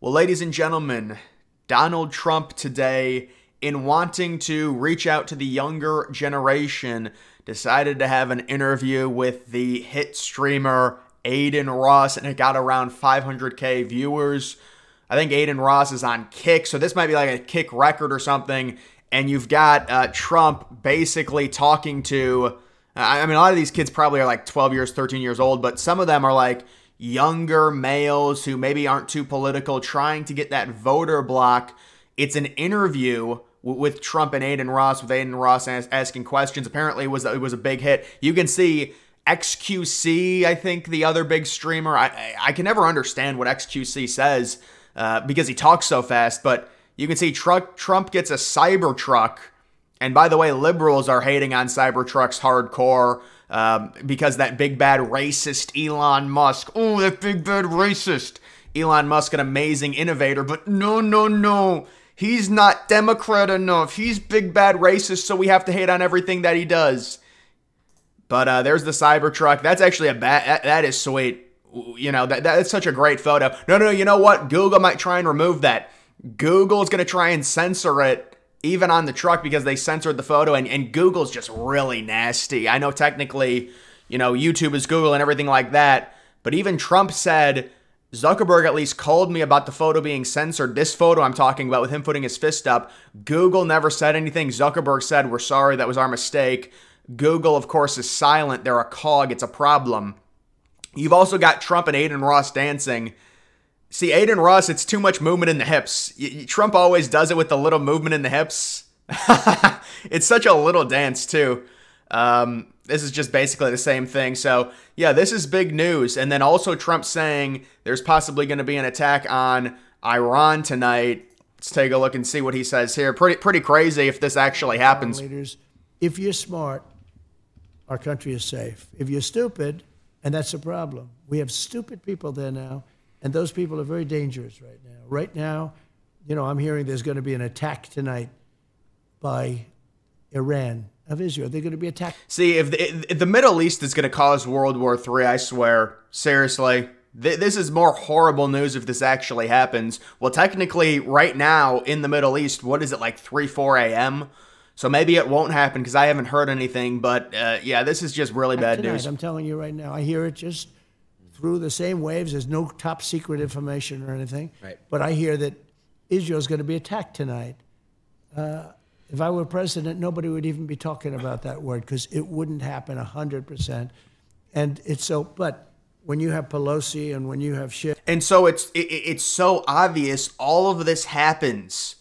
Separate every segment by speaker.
Speaker 1: Well, ladies and gentlemen, Donald Trump today, in wanting to reach out to the younger generation, decided to have an interview with the hit streamer Adin Ross, and it got around 500k viewers. I think Adin Ross is on Kick, so this might be like a Kick record or something. And you've got uh, Trump basically talking to. I mean, a lot of these kids probably are like 12 years, 13 years old, but some of them are like younger males who maybe aren't too political trying to get that voter block. It's an interview with Trump and Adin Ross, with Adin Ross asking questions. Apparently, it was it was a big hit. You can see XQC, I think the other big streamer. I I can never understand what XQC says uh, because he talks so fast. But you can see truck Trump gets a Cybertruck, and by the way, liberals are hating on Cybertrucks hardcore. Um, because that big bad racist Elon Musk. Oh, that big bad racist. Elon Musk, an amazing innovator, but no, no, no. He's not Democrat enough. He's big bad racist, so we have to hate on everything that he does. But uh, there's the Cybertruck. That's actually a bad. That, that is sweet. You know that that's such a great photo. No, no, you know what? Google might try and remove that. Google is going to try and censor it even on the truck because they censored the photo and, and Google's just really nasty. I know technically, you know, YouTube is Google and everything like that, but even Trump said Zuckerberg at least called me about the photo being censored. This photo I'm talking about with him putting his fist up. Google never said anything. Zuckerberg said, We're sorry, that was our mistake. Google, of course, is silent. They're a cog, it's a problem. You've also got Trump and Adin Ross dancing. See, Adin Ross, it's too much movement in the hips. Y- Trump always does it with the little movement in the hips. it's such a little dance, too. Um, this is just basically the same thing. So, yeah, this is big news. And then also Trump saying there's possibly going to be an attack on Iran tonight. Let's take a look and see what he says here. Pretty, pretty crazy if this actually happens.
Speaker 2: Leaders, if you're smart, our country is safe. If you're stupid, and that's a problem, we have stupid people there now and those people are very dangerous right now. Right now, you know, I'm hearing there's going to be an attack tonight by Iran of Israel. They're going to be attacked.
Speaker 1: See, if the, if the Middle East is going to cause World War III, I swear, seriously, th- this is more horrible news if this actually happens. Well, technically, right now in the Middle East, what is it, like 3, 4 a.m.? So maybe it won't happen because I haven't heard anything. But uh, yeah, this is just really bad
Speaker 2: tonight,
Speaker 1: news.
Speaker 2: I'm telling you right now. I hear it just through the same waves. There's no top secret information or anything.
Speaker 3: Right.
Speaker 2: But I hear that Israel's going to be attacked tonight. Uh, if I were president, nobody would even be talking about that word because it wouldn't happen 100%. And it's so, but when you have Pelosi and when you have shit.
Speaker 1: And so it's it, it's so obvious all of this happens.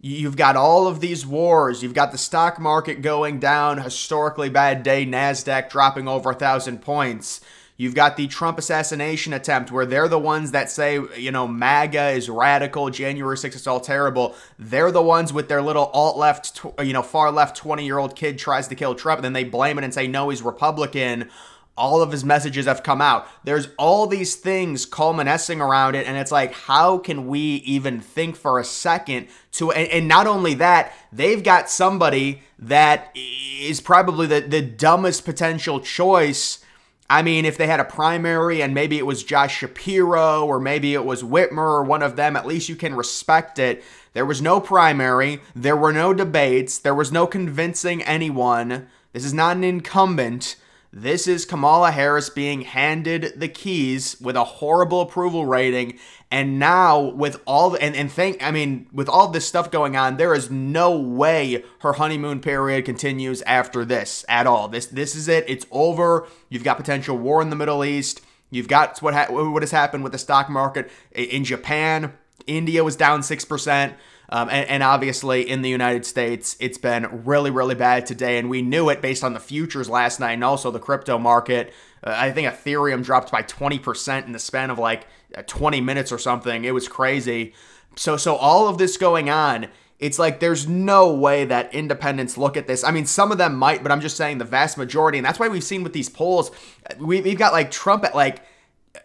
Speaker 1: You've got all of these wars. You've got the stock market going down, historically bad day, Nasdaq dropping over a thousand points. You've got the Trump assassination attempt where they're the ones that say, you know, MAGA is radical, January 6th is all terrible. They're the ones with their little alt left, you know, far left 20 year old kid tries to kill Trump, and then they blame it and say, no, he's Republican. All of his messages have come out. There's all these things culminating around it, and it's like, how can we even think for a second to? And, and not only that, they've got somebody that is probably the, the dumbest potential choice I mean, if they had a primary and maybe it was Josh Shapiro or maybe it was Whitmer or one of them, at least you can respect it. There was no primary, there were no debates, there was no convincing anyone. This is not an incumbent. This is Kamala Harris being handed the keys with a horrible approval rating. And now, with all, and, and think, I mean, with all this stuff going on, there is no way her honeymoon period continues after this at all. This, this is it. It's over. You've got potential war in the Middle East. You've got what, ha- what has happened with the stock market in Japan. India was down 6%. Um, and, and, obviously, in the United States, it's been really, really bad today. And we knew it based on the futures last night and also the crypto market. Uh, I think Ethereum dropped by 20% in the span of like uh, 20 minutes or something. It was crazy. So, so all of this going on, it's like there's no way that independents look at this. I mean, some of them might, but I'm just saying the vast majority. And that's why we've seen with these polls, we, we've got like Trump at like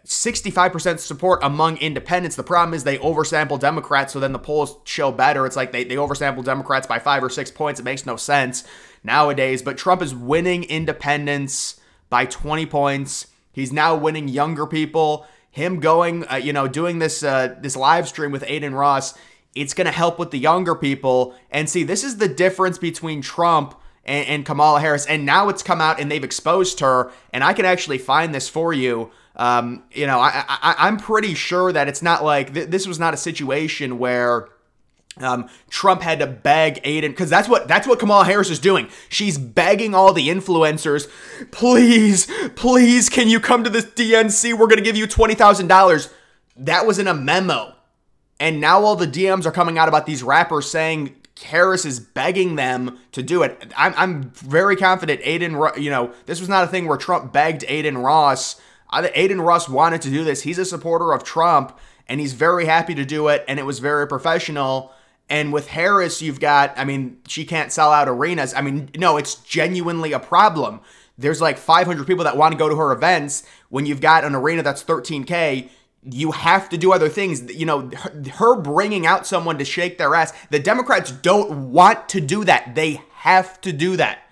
Speaker 1: 65% support among independents. The problem is they oversample Democrats, so then the polls show better. It's like they, they oversample Democrats by five or six points. It makes no sense nowadays. But Trump is winning independents by 20 points. He's now winning younger people. him going, uh, you know, doing this uh, this live stream with Adin Ross, it's going to help with the younger people. And see, this is the difference between Trump and, and, Kamala Harris. And now it's come out and they've exposed her. And I can actually find this for you. Um, you know, I, I am pretty sure that it's not like th- this was not a situation where um, Trump had to beg Adin because that's what that's what Kamala Harris is doing. She's begging all the influencers, please, please, can you come to this DNC? We're gonna give you twenty thousand dollars. That was in a memo, and now all the DMs are coming out about these rappers saying Harris is begging them to do it. I'm, I'm very confident Adin, you know, this was not a thing where Trump begged Adin Ross. Adin Ross wanted to do this. He's a supporter of Trump, and he's very happy to do it, and it was very professional and with Harris, you've got, I mean, she can't sell out arenas. I mean, no, it's genuinely a problem. There's like 500 people that want to go to her events. When you've got an arena that's 13K, you have to do other things. You know, her bringing out someone to shake their ass, the Democrats don't want to do that. They have to do that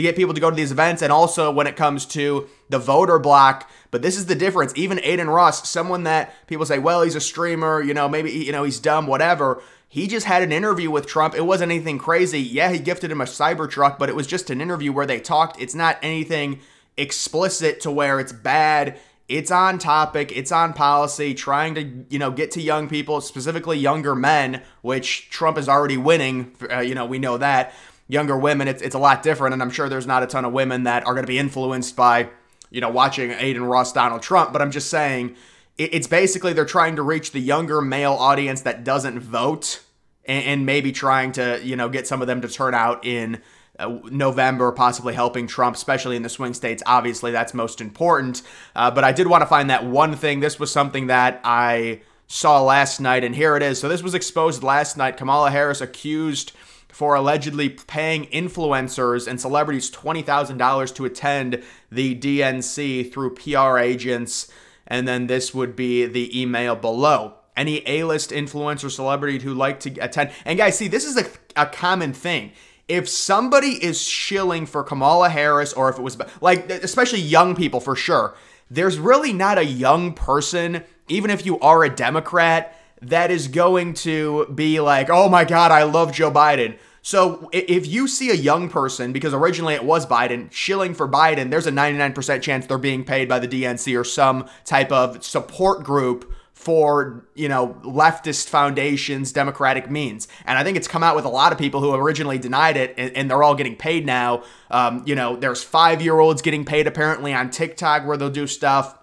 Speaker 1: to get people to go to these events. And also when it comes to the voter block, but this is the difference. Even Adin Ross, someone that people say, well, he's a streamer, you know, maybe, you know, he's dumb, whatever. He just had an interview with Trump. It wasn't anything crazy. Yeah, he gifted him a Cybertruck, but it was just an interview where they talked. It's not anything explicit to where it's bad. It's on topic, it's on policy, trying to, you know, get to young people, specifically younger men, which Trump is already winning. Uh, you know, we know that. Younger women, it's, it's a lot different, and I'm sure there's not a ton of women that are going to be influenced by, you know, watching Adin Ross Donald Trump, but I'm just saying it's basically they're trying to reach the younger male audience that doesn't vote and, and maybe trying to, you know, get some of them to turn out in uh, November, possibly helping Trump, especially in the swing states. Obviously, that's most important. Uh, but I did want to find that one thing. This was something that I saw last night, and here it is. So this was exposed last night. Kamala Harris accused for allegedly paying influencers and celebrities $20,000 to attend the DNC through PR agents and then this would be the email below. Any A-list influencer celebrity who like to attend. And guys, see, this is a, a common thing. If somebody is shilling for Kamala Harris, or if it was like, especially young people for sure, there's really not a young person, even if you are a Democrat, that is going to be like, oh my God, I love Joe Biden. So if you see a young person, because originally it was Biden, shilling for Biden, there's a 99% chance they're being paid by the DNC or some type of support group for, you know, leftist foundations, democratic means. And I think it's come out with a lot of people who originally denied it and, and they're all getting paid now. Um, you know, there's five year olds getting paid apparently on TikTok where they'll do stuff.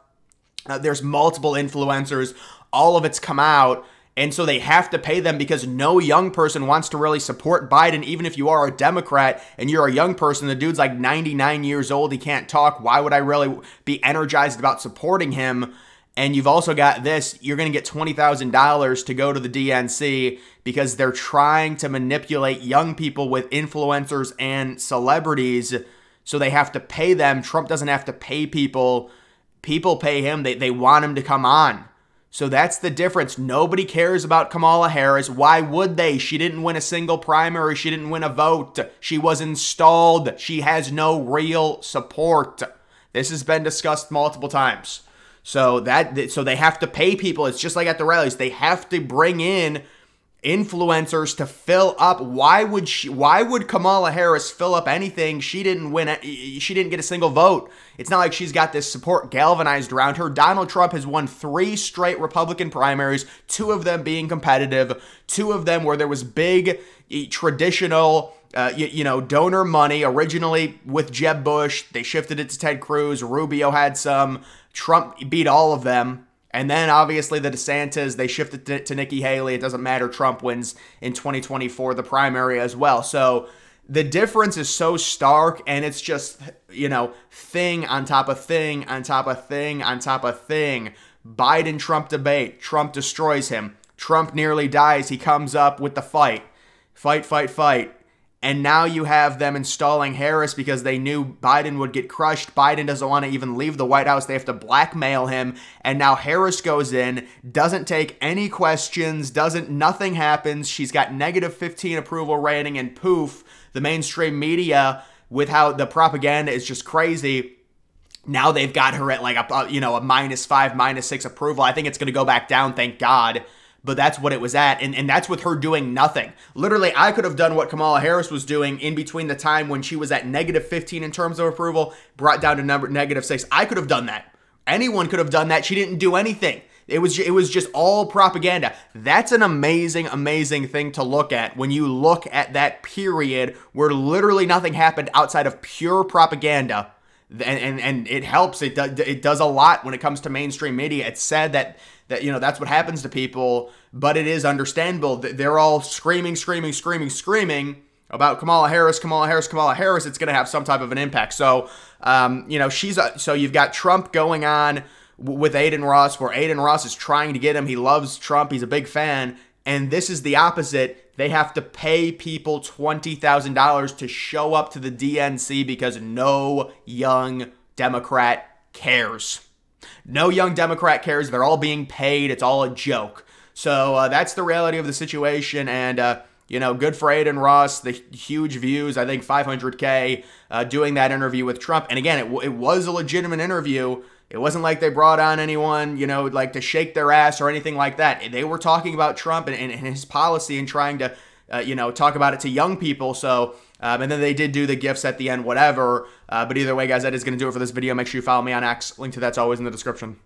Speaker 1: Uh, there's multiple influencers. All of it's come out. And so they have to pay them because no young person wants to really support Biden, even if you are a Democrat and you're a young person. The dude's like 99 years old. He can't talk. Why would I really be energized about supporting him? And you've also got this you're going to get $20,000 to go to the DNC because they're trying to manipulate young people with influencers and celebrities. So they have to pay them. Trump doesn't have to pay people. People pay him. They, they want him to come on. So that's the difference. Nobody cares about Kamala Harris. Why would they? She didn't win a single primary. She didn't win a vote. She was installed. She has no real support. This has been discussed multiple times. So that so they have to pay people. It's just like at the rallies. They have to bring in influencers to fill up. Why would she? Why would Kamala Harris fill up anything? She didn't win. She didn't get a single vote. It's not like she's got this support galvanized around her. Donald Trump has won three straight Republican primaries, two of them being competitive, two of them where there was big traditional. Uh, you, you, know, donor money originally with Jeb Bush. They shifted it to Ted Cruz. Rubio had some. Trump beat all of them. And then obviously the DeSantis, they shifted to, to Nikki Haley. It doesn't matter. Trump wins in 2024, the primary as well. So the difference is so stark and it's just, you know, thing on top of thing on top of thing on top of thing. Biden Trump debate. Trump destroys him. Trump nearly dies. He comes up with the fight. Fight, fight, fight. And now you have them installing Harris because they knew Biden would get crushed. Biden doesn't want to even leave the White House. They have to blackmail him. And now Harris goes in, doesn't take any questions, doesn't, nothing happens. She's got negative 15 approval rating, and poof, the mainstream media, with how the propaganda is just crazy, now they've got her at like a, you know a minus five, minus six approval. I think it's going to go back down. Thank God. But that's what it was at, and, and that's with her doing nothing. Literally, I could have done what Kamala Harris was doing in between the time when she was at negative 15 in terms of approval, brought down to number negative six. I could have done that. Anyone could have done that. She didn't do anything. It was it was just all propaganda. That's an amazing amazing thing to look at when you look at that period where literally nothing happened outside of pure propaganda. And, and, and it helps. It does it does a lot when it comes to mainstream media. It's sad that that you know that's what happens to people, but it is understandable. that They're all screaming, screaming, screaming, screaming about Kamala Harris, Kamala Harris, Kamala Harris. It's going to have some type of an impact. So, um, you know, she's a, so you've got Trump going on with Adin Ross, where Adin Ross is trying to get him. He loves Trump. He's a big fan. And this is the opposite. They have to pay people $20,000 to show up to the DNC because no young Democrat cares. No young Democrat cares. They're all being paid. It's all a joke. So uh, that's the reality of the situation. And, uh, you know, good for Adin Ross, the huge views, I think 500K, uh, doing that interview with Trump. And again, it, it was a legitimate interview. It wasn't like they brought on anyone, you know, like to shake their ass or anything like that. They were talking about Trump and, and his policy and trying to, uh, you know, talk about it to young people. So, um, and then they did do the gifts at the end, whatever. Uh, but either way, guys, that is going to do it for this video. Make sure you follow me on X. Link to that's always in the description.